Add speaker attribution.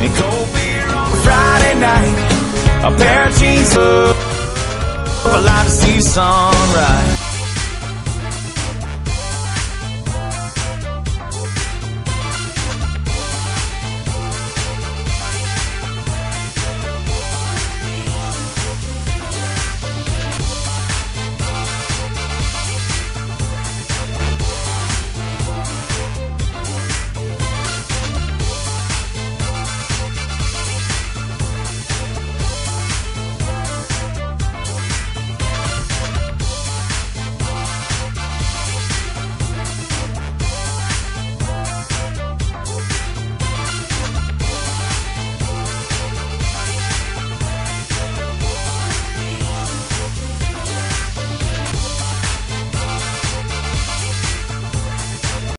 Speaker 1: and cold beer on Friday night. A pair of jeans up, a lot to see sunrise.